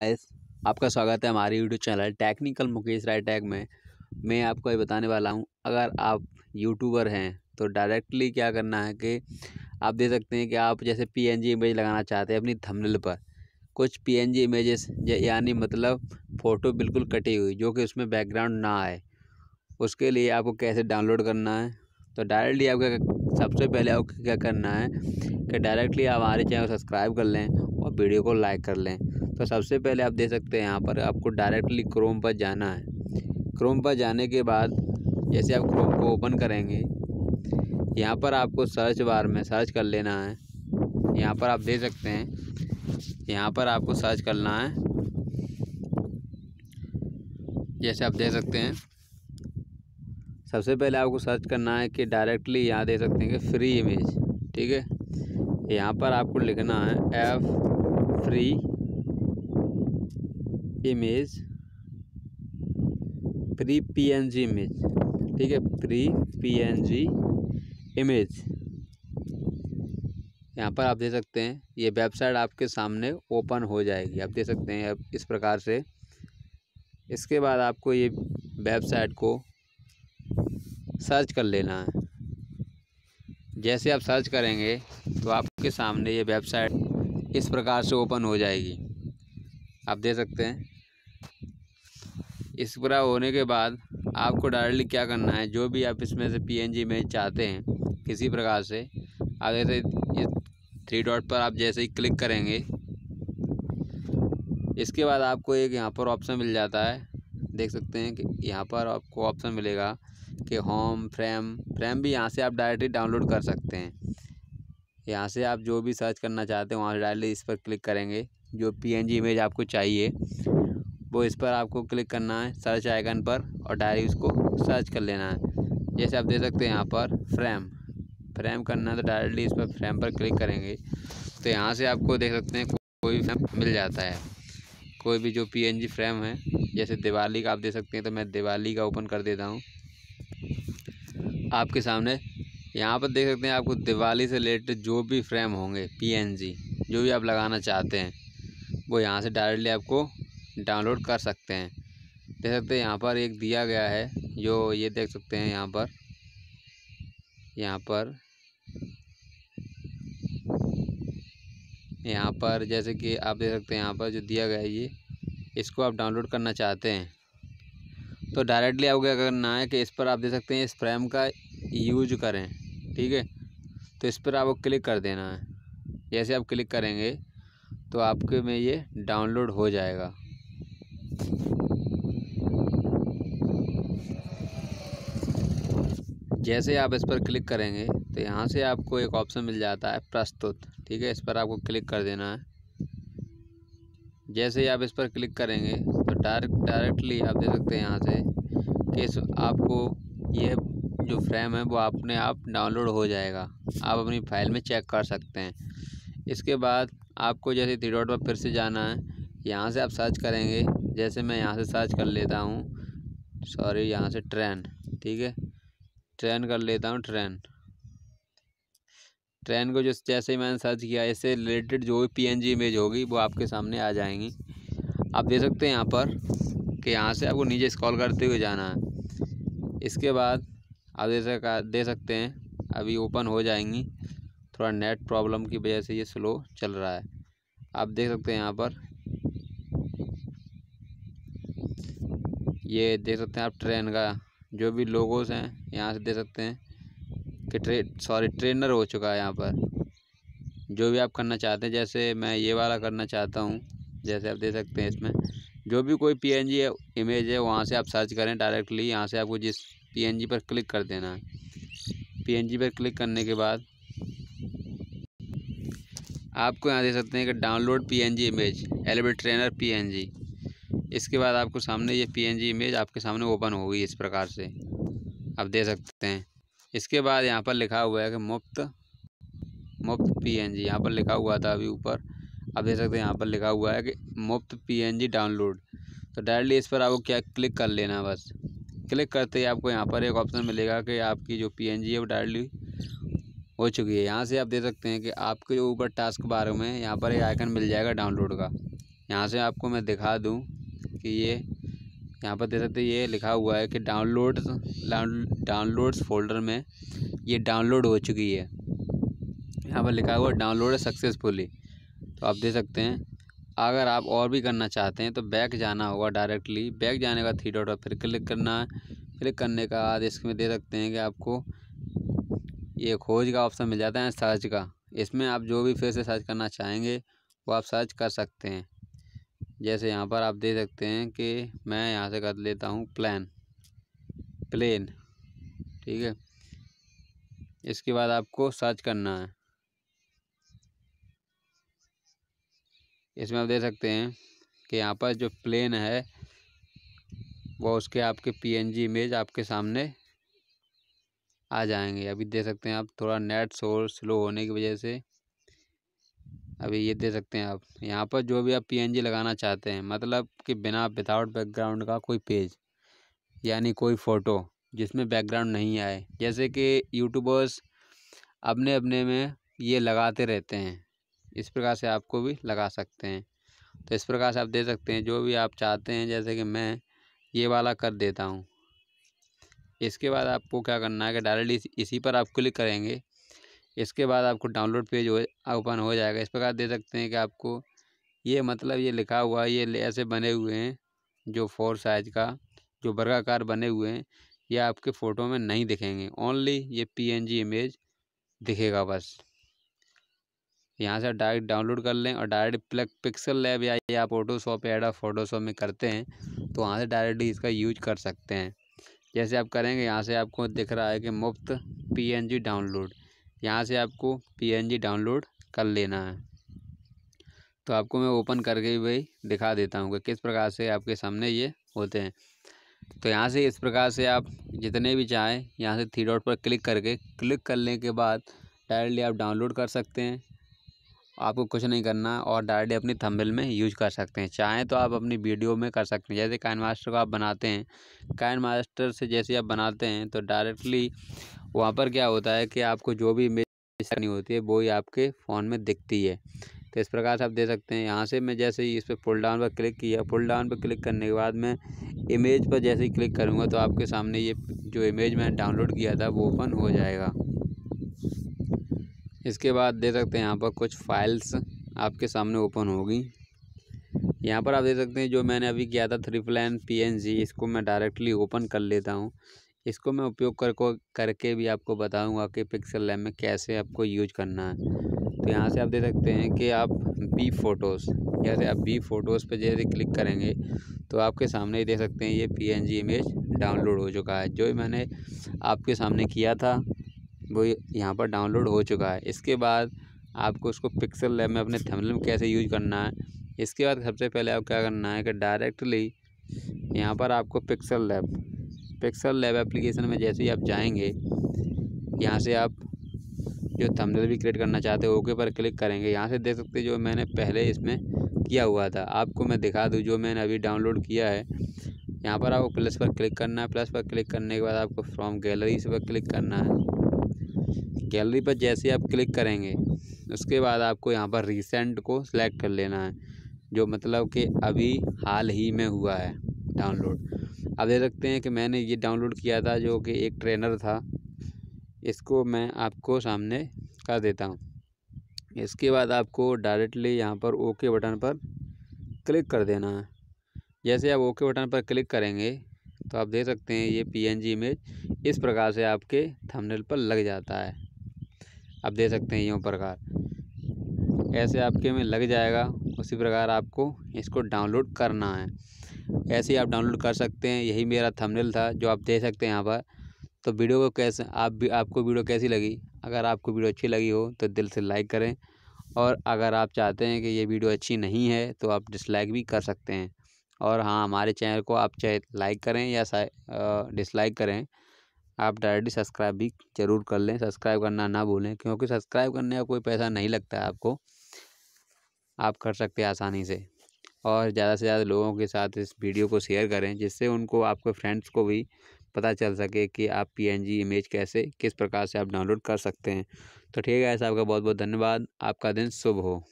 Guys आपका स्वागत है हमारे YouTube channel technical Mukesh Rai tag में। मैं आपको ये बताने वाला हूँ, अगर आप यूट्यूबर हैं तो डायरेक्टली क्या करना है कि आप दे सकते हैं कि आप जैसे पीएनजी इमेज लगाना चाहते हैं अपनी थंबनेल पर। कुछ पीएनजी इमेजेस यानी मतलब फ़ोटो बिल्कुल कटी हुई, जो कि उसमें बैकग्राउंड ना आए। उसके लिए आपको कैसे डाउनलोड करना है? तो डायरेक्टली आपको सबसे पहले आपको क्या करना है कि डायरेक्टली आप हमारे चैनल को सब्सक्राइब कर लें और वीडियो को लाइक कर लें। तो सबसे पहले आप देख सकते हैं यहाँ पर आपको डायरेक्टली क्रोम पर जाना है। क्रोम पर जाने के बाद जैसे आप क्रोम को ओपन करेंगे, यहाँ पर आपको सर्च बार में सर्च कर लेना है। यहाँ पर आप देख सकते हैं, यहाँ पर आपको सर्च करना है। जैसे आप देख सकते हैं, सबसे पहले आपको सर्च करना है कि डायरेक्टली यहाँ दे सकते हैं कि फ्री इमेज ठीक है? यहाँ पर आपको लिखना है F free image free PNG image ठीक है? प्री पीएनजी इमेज यहाँ पर आप देख सकते हैं, ये वेबसाइट आपके सामने ओपन हो जाएगी। आप देख सकते हैं इस प्रकार से। इसके बाद आपको ये वेबसाइट को सर्च कर लेना है। जैसे आप सर्च करेंगे तो आपके सामने ये वेबसाइट इस प्रकार से ओपन हो जाएगी। आप देख सकते हैं। इस पूरा होने के बाद आपको डायरेक्टली क्या करना है, जो भी आप इसमें से पीएनजी इमेज चाहते हैं, किसी प्रकार से, आप जैसे ये थ्री डॉट पर आप जैसे ही क्लिक करेंगे, इसके बाद आपको एक यहाँ पर ऑप्शन मिल जाता है। देख सकते हैं कि यहाँ पर आपको ऑप्शन मिलेगा कि होम फ्रेम फ्रेम भी यहाँ से आप डायरेक्टली डाउनलोड कर सकते हैं। यहाँ से आप जो भी सर्च करना चाहते हैं, वहाँ डायरेक्टली इस पर क्लिक करेंगे। जो पीएनजी इमेज आपको चाहिए, वो इस पर आपको क्लिक करना है सर्च आइकन पर और डायरेक्ट उसको सर्च कर लेना है। जैसे आप देख सकते हैं यहाँ पर फ्रेम फ्रेम करना है तो डायरेक्टली इस पर फ्रेम पर क्लिक करेंगे। तो यहाँ से आपको देख सकते हैं कोई भी फ्रेम मिल जाता है। कोई भी जो पीएनजी फ्रेम है, जैसे दिवाली का आप देख सकते हैं तो मैं दिवाली का ओपन कर देता हूँ। आपके सामने यहाँ पर देख सकते हैं आपको दिवाली से रिलेटेड जो भी फ्रेम होंगे पीएनजी जो भी आप लगाना चाहते हैं वो यहाँ से डायरेक्टली आपको डाउनलोड कर सकते हैं। देख सकते हैं यहाँ पर एक दिया गया है, जो ये देख सकते हैं यहाँ पर। यहाँ पर यहाँ पर जैसे कि आप देख सकते हैं यहाँ पर जो दिया गया है ये, इसको आप डाउनलोड करना चाहते हैं। तो डायरेक्टली आपको क्या करना है कि इस पर आप देख सकते हैं इस फ्रेम का यूज़ करें, ठीक है? तो इस पर आपको क्लिक कर देना है। जैसे आप क्लिक करेंगे तो आपके में ये डाउनलोड हो जाएगा। जैसे आप इस पर क्लिक करेंगे तो यहाँ से आपको एक ऑप्शन मिल जाता है प्रस्तुत। ठीक है, इस पर आपको क्लिक कर देना है। जैसे ही आप इस पर क्लिक करेंगे तो डायरेक्ट डायरेक्टली आप देख सकते हैं यहाँ से कि इस, आपको ये जो फ्रेम है, वो अपने आप डाउनलोड हो जाएगा। आप अपनी फ़ाइल में चेक कर सकते हैं। इसके बाद आपको जैसे थ्री डॉट पर फिर से जाना है। यहाँ से आप सर्च करेंगे, जैसे मैं यहाँ से सर्च कर लेता हूँ। सॉरी, यहाँ से ट्रेन, ठीक है? ट्रेन कर लेता हूँ, ट्रेन। ट्रेन को जो जैसे ही मैंने सर्च किया, इससे रिलेटेड जो भी पीएनजी इमेज होगी, वो आपके सामने आ जाएँगी। आप देख सकते हैं यहाँ पर कि यहाँ से आपको नीचे स्क्रॉल करते हुए जाना है। इसके बाद आप देख दे सकते हैं, अभी ओपन हो जाएँगी। थोड़ा नेट प्रॉब्लम की वजह से ये स्लो चल रहा है। आप देख सकते हैं यहाँ पर। ये देख सकते हैं आप ट्रेन का, जो भी लोगोस हैं, यहाँ से देख सकते हैं कि ट्रे, सॉरी, ट्रेनर हो चुका है यहाँ पर। जो भी आप करना चाहते हैं, जैसे मैं ये वाला करना चाहता हूँ, जैसे आप देख सकते हैं इसमें। जो भी कोई पीएनजी इमेज है वहाँ से आप सर्च करें डायरेक्टली यहाँ से आपको जिस पीएनजी पर क्लिक कर देना है। पीएनजी पर क्लिक करने के बाद आपको यहाँ देख सकते हैं कि download PNG image elevate trainer PNG इसके बाद आपको सामने ये पीएनजी इमेज आपके सामने ओपन होगी इस प्रकार से। आप दे सकते हैं। इसके बाद यहाँ पर लिखा हुआ है कि मुफ़्त मुफ़्त पीएनजी यहाँ पर लिखा हुआ था अभी ऊपर। आप देख सकते हैं यहाँ पर लिखा हुआ है कि मुफ़्त पीएनजी डाउनलोड तो डायरेक्टली इस पर आपको क्या क्लिक कर लेना बस। क्लिक करते ही आपको यहाँ पर एक ऑप्शन मिलेगा कि आपकी जो पीएनजी है वो डायरेक्टली हो चुकी है। यहाँ से आप देख सकते हैं कि आपके जो ऊपर टास्क बार में यहाँ पर एक आइकन मिल जाएगा डाउनलोड का। यहाँ से आपको मैं दिखा दूँ कि ये, यहाँ पर देख सकते ये लिखा हुआ है कि डाउनलोड डाउनलोड्स फोल्डर में ये डाउनलोड हो चुकी है। यहाँ पर लिखा हुआ डाउनलोड सक्सेसफुली। तो आप देख सकते हैं, अगर आप और भी करना चाहते हैं तो बैक जाना होगा डायरेक्टली। बैक जाने का थ्री डॉट पर फिर क्लिक करना है। क्लिक करने का बाद इसमें दे सकते हैं कि आपको ये खोज का ऑप्शन मिल जाता है सर्च का। इसमें आप जो भी फिर से सर्च करना चाहेंगे, वो आप सर्च कर सकते हैं। जैसे यहाँ पर आप देख सकते हैं कि मैं यहाँ से कर लेता हूँ प्लान। प्लेन। ठीक है? इसके बाद आपको सर्च करना है। इसमें आप देख सकते हैं कि यहाँ पर जो प्लेन है, वो उसके आपके पीएनजी इमेज आपके सामने आ जाएँगे। अभी देख सकते हैं आप, थोड़ा नेट सोर्स स्लो होने की वजह से। अभी ये दे सकते हैं आप, यहाँ पर जो भी आप पीएनजी लगाना चाहते हैं मतलब कि बिना विदाउट बैकग्राउंड का कोई पेज यानी कोई फ़ोटो जिसमें बैकग्राउंड नहीं आए। जैसे कि यूट्यूबर्स अपने अपने में ये लगाते रहते हैं, इस प्रकार से आपको भी लगा सकते हैं। तो इस प्रकार से आप दे सकते हैं, जो भी आप चाहते हैं, जैसे कि मैं ये वाला कर देता हूँ। इसके बाद आपको क्या करना है कि डायरेक्टली इसी पर आप क्लिक करेंगे। इसके बाद आपको डाउनलोड पेज हो, ओपन हो जाएगा। इस प्रकार दे सकते हैं कि आपको ये मतलब ये लिखा हुआ है, ये ऐसे बने हुए हैं, जो फोर साइज़ का, जो वर्गाकार बने हुए हैं, ये आपके फ़ोटो में नहीं दिखेंगे। ओनली ये पीएनजी इमेज दिखेगा बस। यहाँ से डायरेक्ट डाउनलोड कर लें और डायरेक्ट प्लग, पिक्सल लैब या, ये आप फोटोशॉप एड फोटोशॉप में करते हैं तो वहाँ से डायरेक्टली इसका यूज़ कर सकते हैं। जैसे आप करेंगे, यहाँ से आपको दिख रहा है कि मुफ़्त पीएनजी डाउनलोड यहाँ से आपको पीएनजी डाउनलोड कर लेना है। तो आपको मैं ओपन करके भी दिखा देता हूँ कि किस प्रकार से आपके सामने ये होते हैं। तो यहाँ से इस प्रकार से आप जितने भी चाहें, यहाँ से थ्री डॉट पर क्लिक करके क्लिक करने के बाद डायरेक्टली आप डाउनलोड कर सकते हैं। आपको कुछ नहीं करना और डायरेक्टली अपनी थंबनेल में यूज़ कर सकते हैं। चाहें तो आप अपनी वीडियो में कर सकते हैं। जैसे काइन मास्टर को आप बनाते हैं, काइन मास्टर से जैसे आप बनाते हैं तो डायरेक्टली वहाँ पर क्या होता है कि आपको जो भी इमेज करनी होती है, वो ही आपके फ़ोन में दिखती है। तो इस प्रकार से आप दे सकते हैं। यहाँ से मैं जैसे ही इस पर पुल डाउन पर क्लिक किया, पुल डाउन पर क्लिक करने के बाद मैं इमेज पर जैसे ही क्लिक करूँगा तो आपके सामने ये जो इमेज मैंने डाउनलोड किया था, वो ओपन हो जाएगा। इसके बाद दे सकते हैं यहाँ पर कुछ फाइल्स आपके सामने ओपन होगी। यहाँ पर आप देख सकते हैं जो मैंने अभी किया था थ्री प्लान जी इसको मैं डायरेक्टली ओपन कर लेता हूँ। इसको मैं उपयोग कर को, करके भी आपको बताऊँगा कि पिक्सल लैब में कैसे आपको यूज़ करना है। तो यहाँ से आप देख सकते हैं कि आप बी फ़ोटोज़ जैसे आप बी फ़ोटोज़ पर जैसे क्लिक करेंगे तो आपके सामने ही देख सकते हैं ये जी इमेज डाउनलोड हो चुका है, जो मैंने आपके सामने किया था। वो यहाँ पर डाउनलोड हो चुका है। इसके बाद आपको उसको पिक्सल लैब में अपने थंबनेल में कैसे यूज़ करना है, इसके बाद सबसे पहले आप क्या करना है कि डायरेक्टली यहाँ पर आपको Pixel Lab Pixel Lab application में जैसे ही आप जाएँगे, यहाँ से आप जो थंबनेल भी क्रिएट करना चाहते हो, ओके पर क्लिक करेंगे। यहाँ से देख सकते जो मैंने पहले इसमें किया हुआ था। आपको मैं दिखा दूँ जो मैंने अभी डाउनलोड किया है। यहाँ पर आपको प्लस पर क्लिक करना है। प्लस पर क्लिक करने के बाद आपको फ्रॉम गैलरी से पर क्लिक करना है। गैलरी पर जैसे आप क्लिक करेंगे, उसके बाद आपको यहाँ पर रिसेंट को सिलेक्ट कर लेना है, जो मतलब कि अभी हाल ही में हुआ है डाउनलोड आप देख सकते हैं कि मैंने ये डाउनलोड किया था जो कि एक ट्रेनर था, इसको मैं आपको सामने कर देता हूँ। इसके बाद आपको डायरेक्टली यहाँ पर ओके बटन पर क्लिक कर देना है। जैसे आप ओके बटन पर क्लिक करेंगे तो आप देख सकते हैं ये पीएनजी इमेज इस प्रकार से आपके थंबनेल पर लग जाता है। आप दे सकते हैं यूँ प्रकार। ऐसे आपके में लग जाएगा, उसी प्रकार आपको इसको डाउनलोड करना है। ऐसे ही आप डाउनलोड कर सकते हैं, यही मेरा थंबनेल था जो आप दे सकते हैं यहाँ पर। तो वीडियो को कैसे, आप भी, आपको वीडियो कैसी लगी? अगर आपको वीडियो अच्छी लगी हो तो दिल से लाइक करें। और अगर आप चाहते हैं कि ये वीडियो अच्छी नहीं है तो आप डिसलाइक भी कर सकते हैं। और हाँ हमारे चैनल को आप चाहे लाइक करें या डिसलाइक करें। आप डायरेक्टली सब्सक्राइब भी ज़रूर कर लें, सब्सक्राइब करना ना भूलें, क्योंकि सब्सक्राइब करने का कोई पैसा नहीं लगता है आपको। आप कर सकते हैं आसानी से। और ज़्यादा से ज़्यादा लोगों के साथ इस वीडियो को शेयर करें, जिससे उनको, आपके फ्रेंड्स को भी पता चल सके कि आप पीएनजी इमेज कैसे, किस प्रकार से आप डाउनलोड कर सकते हैं। तो ठीक है, ऐसा आपका बहुत बहुत धन्यवाद। आपका दिन शुभ हो।